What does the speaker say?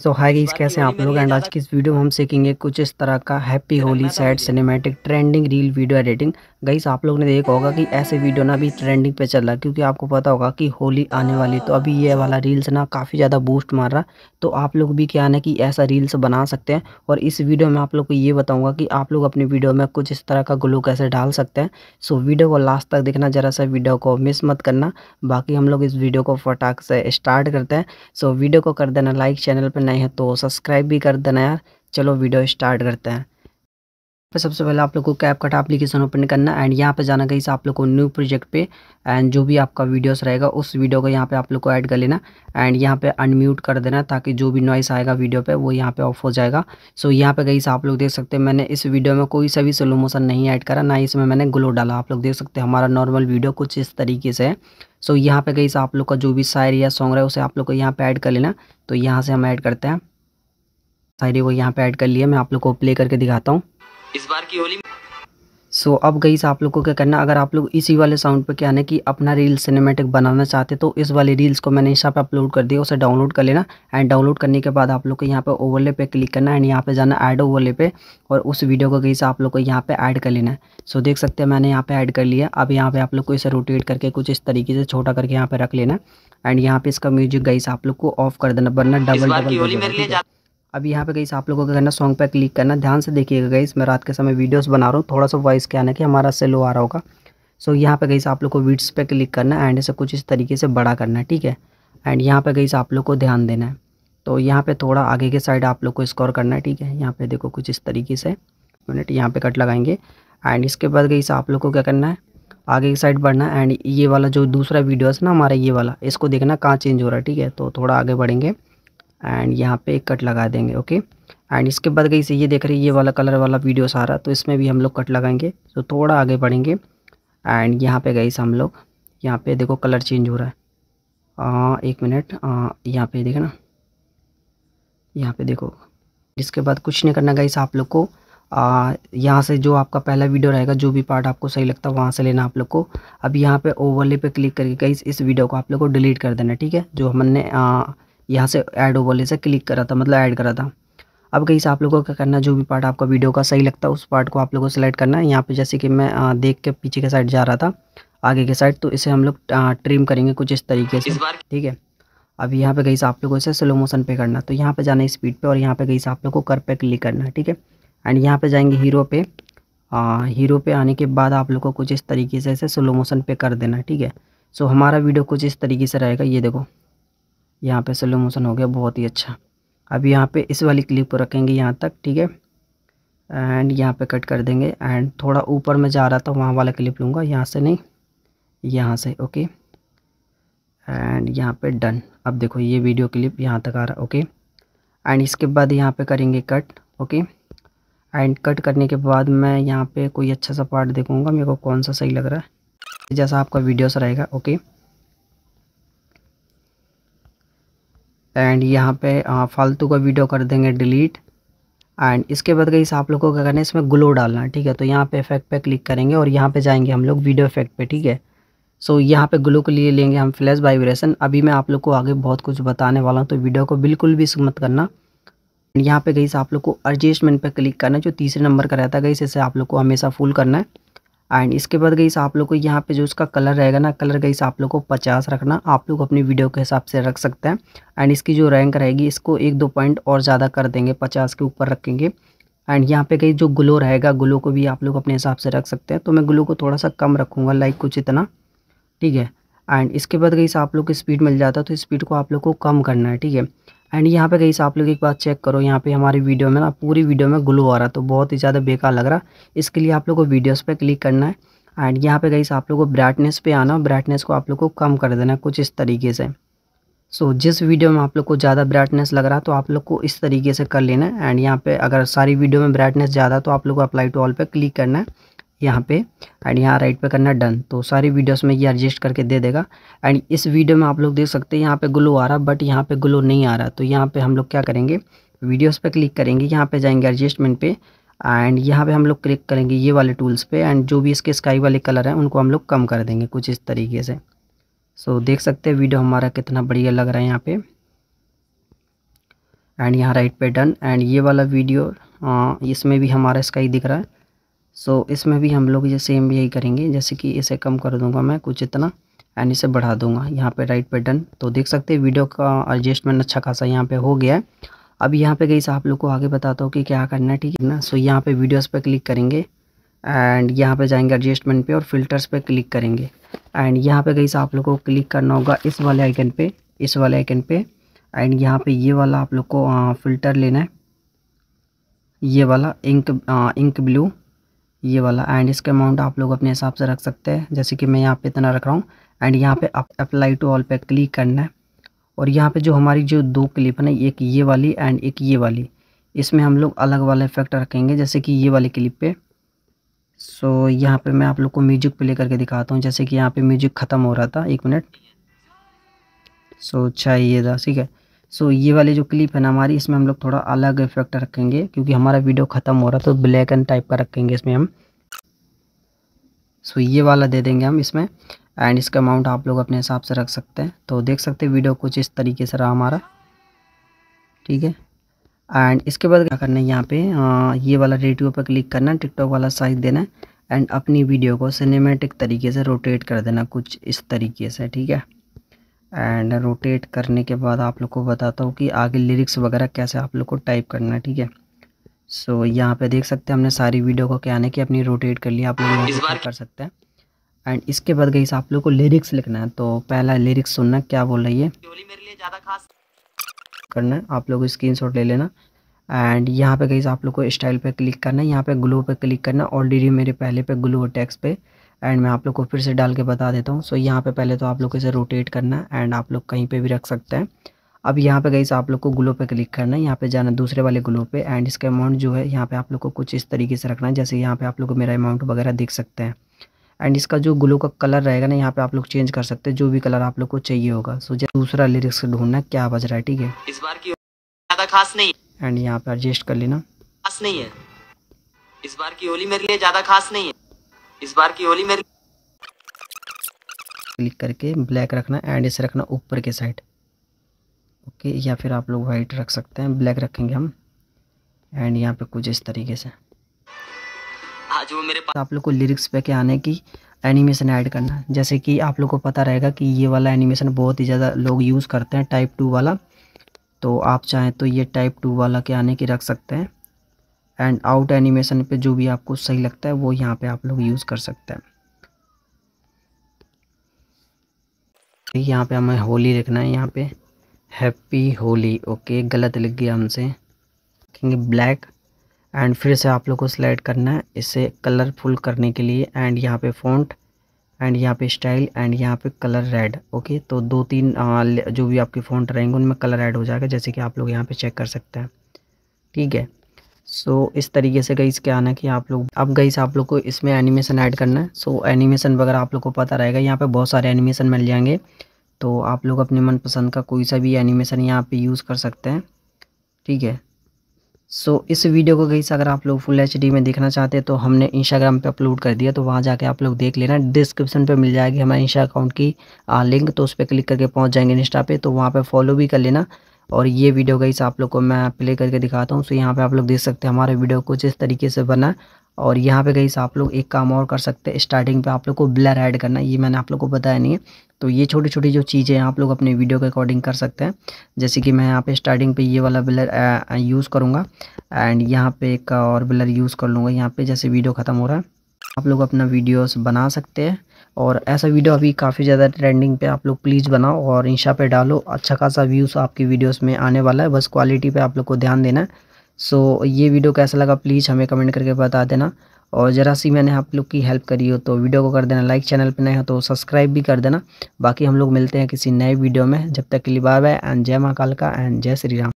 सो hi guys कैसे हैं आप लोग? एंड आज की इस वीडियो में हम सीखेंगे कुछ इस तरह का happy Holi sad cinematic trending reel video editing guys आप लोग ने देखा होगा कि ऐसे वीडियो ना अभी ट्रेंडिंग पे चल रहा है क्योंकि आपको पता होगा कि होली आने वाली तो अभी ये वाला रील्स ना काफ़ी ज़्यादा बूस्ट मार रहा तो आप लोग भी क्या ना कि ऐसा रील्स बना सकते हैं। और इस वीडियो में आप लोग को ये बताऊँगा कि आप लोग अपनी वीडियो में कुछ इस तरह का ग्लू कैसे डाल सकते हैं। सो वीडियो को लास्ट तक देखना ज़रा सा वीडियो को मिस मत करना। बाकी हम लोग इस वीडियो को फटाक से स्टार्ट करते हैं। सो वीडियो को कर देना लाइक चैनल पर नहीं है तो सब्सक्राइब भी कर देना यार। चलो वीडियो स्टार्ट करते हैं। पे सबसे पहले आप लोग को कैप कट एप्लीकेशन ओपन करना एंड यहाँ पे जाना कहीं से आप लोग को न्यू प्रोजेक्ट पे एंड जो भी आपका वीडियोस रहेगा उस वीडियो को यहाँ पे आप लोग को ऐड कर लेना एंड यहाँ पे अनम्यूट कर देना ताकि जो भी नॉइस आएगा वीडियो पे वो यहाँ पे ऑफ़ हो जाएगा। सो so, यहाँ पे गई आप लोग देख सकते हैं मैंने इस वीडियो में कोई सा भी स्लो मोशन नहीं ऐड करा ना इसमें मैंने ग्लो डाला। आप लोग देख सकते हैं हमारा नॉर्मल वीडियो कुछ इस तरीके से है। सो so, यहाँ पे गई आप लोग का जो भी शायरी या सॉन्ग है उसे आप लोग को यहाँ पे ऐड कर लेना। तो यहाँ से हम ऐड करते हैं। शायरी को यहाँ पे ऐड कर लिया मैं आप लोग को प्ले करके दिखाता हूँ। इस बार की होली सो so, अब गई आप लोग को क्या करना अगर आप लोग इसी वाले साउंड पे क्या है कि अपना रील सिनेमेटिक बनाना चाहते तो इस वाले रील्स को मैंने यहाँ पे अपलोड कर दिया उसे डाउनलोड कर लेना एंड डाउनलोड करने के बाद आप लोग को यहाँ पे ओवरले पे क्लिक करना एंड यहाँ पे जाना ऐड ओवरले पे और उस वीडियो को गई आप लोग को यहाँ पे ऐड कर लेना है। सो देख सकते हैं मैंने यहाँ पे ऐड कर लिया। अब यहाँ पर आप लोग को इसे रोटेट करके कुछ इस तरीके से छोटा करके यहाँ पे रख लेना एंड यहाँ पे इसका म्यूज़िक गई आप लोग को ऑफ़ कर देना वरना डबल डबल अब यहाँ पे गई आप लोगों को करना सॉन्ग पे क्लिक करना। ध्यान से देखिएगा गई मैं रात के समय वीडियोस बना रहा हूँ। थोड़ा सा वॉइस क्या है कि हमारा सेलो आ रहा होगा। सो so, यहाँ पे गई आप लोग को वीड्स पे क्लिक करना एंड इसे कुछ इस तरीके से बड़ा करना है ठीक है? एंड यहाँ पे गई आप लोग को ध्यान देना है। तो यहाँ पे थोड़ा आगे के साइड आप लोग को स्कोर करना है ठीक है? यहाँ पे देखो कुछ इस तरीके से। मिनट यहाँ पे कट लगाएँगे। एंड इसके बाद गई आप लोग को क्या करना है? आगे की साइड बढ़ना एंड ये वाला जो दूसरा वीडियो है ना हमारा ये वाला इसको देखना कहाँ चेंज हो रहा है ठीक है? तो थोड़ा आगे बढ़ेंगे। एंड यहाँ पे कट लगा देंगे ओके एंड इसके बाद गई से ये देख रही है ये वाला कलर वाला वीडियो सारा तो इसमें भी हम लोग कट लगाएँगे तो थोड़ा आगे बढ़ेंगे। एंड यहाँ पे गई हम लोग यहाँ पे देखो कलर चेंज हो रहा है। आ, एक मिनट यहाँ पे देखे ना यहाँ पे देखो। इसके बाद कुछ नहीं करना गई आप लोग को। यहाँ से जो आपका पहला वीडियो रहेगा जो भी पार्ट आपको सही लगता है वहाँ से लेना आप लोग को। अब यहाँ पे ओवरले पे क्लिक करके गई इस वीडियो को आप लोग को डिलीट कर देना ठीक है? जो हमने यहाँ से ऐड ओवरले से क्लिक करा था मतलब ऐड करा था। अब कहीं से आप लोगों को क्या करना जो भी पार्ट आपका वीडियो का सही लगता है उस पार्ट को आप लोगों को सेलेक्ट करना। है यहाँ पे जैसे कि मैं देख के पीछे के साइड जा रहा था आगे के साइड तो इसे हम लोग ट्रिम करेंगे कुछ इस तरीके से ठीक है? अब यहाँ पे गई से आप लोगों से स्लो मोशन पे करना तो यहाँ पे जाना है स्पीड पे और यहाँ पे गई से आप लोग को कर पे क्लिक करना है ठीक है? एंड यहाँ पे जाएँगे हीरो पे आ, हीरो पे आने के बाद आप लोग को कुछ इस तरीके से इसे स्लो मोशन पे कर देना ठीक है? सो हमारा वीडियो कुछ इस तरीके से रहेगा ये देखो। यहाँ पे स्लो मोशन हो गया बहुत ही अच्छा। अब यहाँ पे इस वाली क्लिप को रखेंगे यहाँ तक, ठीक है? एंड यहाँ पे कट कर देंगे। एंड थोड़ा ऊपर में जा रहा था, वहाँ वाला क्लिप लूँगा, यहाँ से नहीं, यहाँ से ओके एंड यहाँ पे डन अब देखो ये वीडियो क्लिप यहाँ तक आ रहा ओके एंड इसके बाद यहाँ पे करेंगे कट ओके एंड कट करने के बाद मैं यहाँ पे कोई अच्छा सा पार्ट देखूँगा, मेरे को कौन सा सही लग रहा है। जैसा आपका वीडियोस रहेगा ओके एंड यहाँ पे फालतू का वीडियो कर देंगे डिलीट एंड इसके बाद गई आप लोगों को क्या करना है इसमें ग्लो डालना ठीक है? तो यहाँ पे इफ़ेक्ट पे क्लिक करेंगे और यहाँ पे जाएँगे हम लोग वीडियो इफ़ेक्ट पे ठीक है? सो so, यहाँ पे ग्लो के लिए लेंगे हम फ्लैश वाइब्रेशन अभी मैं आप लोग को आगे बहुत कुछ बताने वाला हूँ तो वीडियो को बिल्कुल भी मत करना. एंड यहाँ पे गई आप लोग को एडजस्टमेंट पे क्लिक करना जो तीसरे नंबर का रहता है गई इसे आप लोग को हमेशा फुल करना है. एंड इसके बाद गई आप लोग को यहाँ पे जो उसका कलर रहेगा ना कलर गई आप लोग को पचास रखना। आप लोग अपनी वीडियो के हिसाब से रख सकते हैं। एंड इसकी जो रैंक रहेगी, इसको एक दो पॉइंट और ज़्यादा कर देंगे, पचास के ऊपर रखेंगे। एंड यहाँ पे गई जो ग्लो रहेगा ग्लो को भी आप लोग अपने हिसाब से रख सकते हैं। तो मैं ग्लो को थोड़ा सा कम रखूँगा लाइक कुछ इतना। ठीक है? एंड इसके बाद गई आप लोग को स्पीड मिल जाता है तो स्पीड को आप लोग को कम करना है, ठीक है? एंड यहाँ पे गई आप लोग एक बात चेक करो यहाँ पे हमारी वीडियो में ना पूरी वीडियो में ग्लो आ रहा तो बहुत ही ज़्यादा बेकार लग रहा इसके लिए आप लोग को वीडियोस पे क्लिक करना है। एंड यहाँ पे गई आप लोग को ब्राइटनेस पे आना ब्राइटनेस को आप लोग को कम कर देना कुछ इस तरीके से। सो so, जिस वीडियो में आप लोग को ज़्यादा ब्राइटनेस लग रहा है तो आप लोग को इस तरीके से कर लेना है। एंड यहाँ पे अगर सारी वीडियो में ब्राइटनेस ज़्यादा तो आप लोग को अप्लाई टू ऑल पे क्लिक करना है। यहाँ पे एंड यहाँ राइट पे करना डन तो सारी वीडियोस में ये एडजस्ट करके दे देगा। एंड इस वीडियो में आप लोग देख सकते हैं यहाँ पे ग्लो आ रहा बट यहाँ पे ग्लो नहीं आ रहा। तो यहाँ पे हम लोग क्या करेंगे? वीडियोस पे क्लिक करेंगे यहाँ पे जाएँगे एडजस्टमेंट पे। एंड यहाँ पे हम लोग क्लिक करेंगे ये वाले टूल्स पे। एंड जो भी इसके स्काई वाले कलर हैं उनको हम लोग कम कर देंगे कुछ इस तरीके से। सो so, देख सकते हैं वीडियो हमारा कितना बढ़िया लग रहा है यहाँ पे। एंड यहाँ राइट पे डन एंड ये वाला वीडियो इसमें भी हमारा स्काई दिख रहा है। सो so, इसमें भी हम लोग ये सेम यही करेंगे जैसे कि इसे कम कर दूँगा मैं कुछ इतना एंड इसे बढ़ा दूँगा। यहाँ पे राइट पे डन तो देख सकते हैं वीडियो का एडजस्टमेंट अच्छा खासा यहाँ पे हो गया है। अब यहाँ पे गई आप लोग को आगे बताता हूँ कि क्या करना है ठीक है ना? सो so, यहाँ पे वीडियोस पे क्लिक करेंगे एंड यहाँ पे जाएँगे एडजस्टमेंट पे और फिल्टर्स पे क्लिक करेंगे। एंड यहाँ पे गई आप लोग को क्लिक करना होगा इस वाले आइकन पे इस वाले आइकन पे। एंड यहाँ पे ये वाला आप लोग को फ़िल्टर लेना है। ये वाला इंक इंक ब्लू ये वाला। एंड इसका अमाउंट आप लोग अपने हिसाब से रख सकते हैं। जैसे कि मैं यहाँ पे इतना रख रहा हूँ। एंड यहाँ पे अप्लाई टू ऑल पे क्लिक करना है। और यहाँ पे जो हमारी जो दो क्लिप है ना, एक ये वाली एंड एक ये वाली। इसमें हम लोग अलग वाला इफ़ेक्ट रखेंगे, जैसे कि ये वाली क्लिप पे। सो यहाँ पे मैं आप लोग को म्यूज़िक प्ले करके दिखाता हूँ। जैसे कि यहाँ पे म्यूज़िक ख़त्म हो रहा था, एक मिनट सो अच्छा ये था, ठीक है। सो ये वाली जो क्लिप है ना हमारी इसमें हम लोग थोड़ा अलग इफ़ेक्ट रखेंगे क्योंकि हमारा वीडियो ख़त्म हो रहा तो ब्लैक एंड टाइप का रखेंगे इसमें हम। सो ये वाला दे देंगे हम इसमें एंड इसका अमाउंट आप लोग अपने हिसाब से रख सकते हैं। तो देख सकते हैं वीडियो कुछ इस तरीके से रहा हमारा। ठीक है? एंड इसके बाद क्या करना है यहाँ पे? आ, ये वाला रेडियो पर क्लिक करना है टिकटॉक वाला साइज़ देना एंड अपनी वीडियो को सिनेमेटिक तरीके से रोटेट कर देना कुछ इस तरीके से ठीक है? एंड रोटेट करने के बाद आप लोग को बताता हूँ कि आगे लिरिक्स वगैरह कैसे आप लोग को टाइप करना है ठीक है? सो so, यहाँ पे देख सकते हैं हमने सारी वीडियो को क्या आने की अपनी रोटेट कर लिया आप लोग इस बार कर सकते हैं। एंड इसके बाद गई आप लोग को लिरिक्स लिखना है तो पहला लिरिक्स सुनना क्या बोल रही है? करना है आप लोग स्क्रीन ले लेना। एंड यहाँ पे गई आप लोग को स्टाइल पे क्लिक करना है यहाँ पे ग्लो पे क्लिक करना ऑलरेडी मेरे पहले पे ग्लो टैक्स पे एंड मैं आप लोग को फिर से डाल के बता देता हूँ। सो यहाँ पे पहले तो आप लोग को इसे रोटेट करना है एंड आप लोग कहीं पे भी रख सकते हैं। अब यहाँ पे गई आप लोग को ग्लो पे क्लिक करना है। यहाँ पे जाना दूसरे वाले ग्लो पे एंड इसका अमाउंट जो है यहाँ पे आप लोग को कुछ इस तरीके से रखना है जैसे यहाँ पे आप लोग को मेरा अमाउंट वगैरह देख सकते हैं। एंड इसका जो ग्लो का कलर रहेगा ना यहाँ पे आप लोग चेंज कर सकते हैं जो भी कलर आप लोग को चाहिए होगा। सो दूसरा लिरिक्स ढूंढना क्या बज रहा है ठीक है? इस बार की ज़्यादा खास नहीं। एंड यहाँ पे एडजस्ट कर लेना। खास नहीं है। इस बार की होली मेरे लिए ज़्यादा खास नहीं है। इस बार की होली मेरे क्लिक करके ब्लैक रखना एंड इसे रखना ऊपर के साइड ओके या फिर आप लोग वाइट रख सकते हैं ब्लैक रखेंगे हम. एंड यहाँ पे कुछ इस तरीके से. आज वो मेरे पास आप लोग को लिरिक्स पे के आने की एनिमेशन ऐड करना जैसे कि आप लोग को पता रहेगा कि ये वाला एनिमेशन बहुत ही ज़्यादा लोग यूज़ करते हैं टाइप टू वाला. तो आप चाहें तो ये टाइप टू वाला के आने की रख सकते हैं. एंड आउट एनिमेशन पे जो भी आपको सही लगता है, वो यहाँ पे आप लोग यूज़ कर सकते हैं। यहाँ पे हमें होली लिखना है, यहाँ पे। हैप्पी होली ओके गलत लिख गया हमसे। लिखेंगे ब्लैक एंड फिर से आप लोग को सिलेक्ट करना है, इसे कलरफुल करने के लिए एंड यहाँ पे फ़ॉन्ट एंड यहाँ पे स्टाइल एंड यहाँ पे कलर रेड ओके तो दो तीन जो भी आपके फ़ॉन्ट रहेंगे, उनमें कलर ऐड हो जाएगा, जैसे कि आप लोग यहाँ पे चेक कर सकते हैं। ठीक है सो so, इस तरीके से गई क्या आना कि आप लोग अब गई आप लोग को इसमें एनिमेशन ऐड करना है। सो so, एनिमेशन वगैरह आप लोग को पता रहेगा। यहाँ पे बहुत सारे एनिमेशन मिल जाएँगे। तो आप लोग अपने मनपसंद का कोई सा भी एनिमेशन यहाँ पे यूज़ कर सकते हैं। ठीक है? सो so, इस वीडियो को गई अगर आप लोग फुल एचडी में देखना चाहते हैं तो हमने इंस्टाग्राम पे अपलोड कर दिया। तो वहाँ जाके आप लोग देख लेना। डिस्क्रिप्शन पे मिल जाएगी हमारे इंस्टा अकाउंट की लिंक तो उस पर क्लिक करके पहुँच जाएँगे इंस्टा पे। तो वहाँ पे फॉलो भी कर लेना। और ये वीडियो गई आप लोग को मैं प्ले करके दिखाता हूँ। सो यहाँ पे आप लोग देख सकते हैं हमारे वीडियो कुछ इस तरीके से बना। और यहाँ पे गई आप लोग एक काम और कर सकते हैं। स्टार्टिंग पे आप लोग को ब्लर ऐड करना, ये मैंने आप लोग को बताया नहीं है। तो ये छोटी छोटी जो चीज़ें आप लोग अपने वीडियो के अकॉर्डिंग कर सकते हैं। जैसे कि मैं यहाँ पे स्टार्टिंग पे ये वाला ब्लर यूज़ करूँगा। एंड यहाँ पे एक और ब्लर यूज़ कर लूँगा। यहाँ पे जैसे वीडियो ख़त्म हो रहा है। आप लोग अपना वीडियोस बना सकते हैं। और ऐसा वीडियो अभी काफ़ी ज़्यादा ट्रेंडिंग पे आप लोग प्लीज़ बनाओ और इंशा पे डालो। अच्छा खासा व्यूज़ आपकी वीडियोस में आने वाला है। बस क्वालिटी पे आप लोग को ध्यान देना है। सो ये वीडियो कैसा लगा प्लीज़ हमें कमेंट करके बता देना। और ज़रा सी मैंने आप लोग की हेल्प करी हो तो वीडियो को कर देना। लाइक चैनल पर नए हो तो सब्सक्राइब भी कर देना। बाकी हम लोग मिलते हैं किसी नए वीडियो में। जब तक के लिए बाय बाय एंड जय माँ काल का एंड जय श्री राम।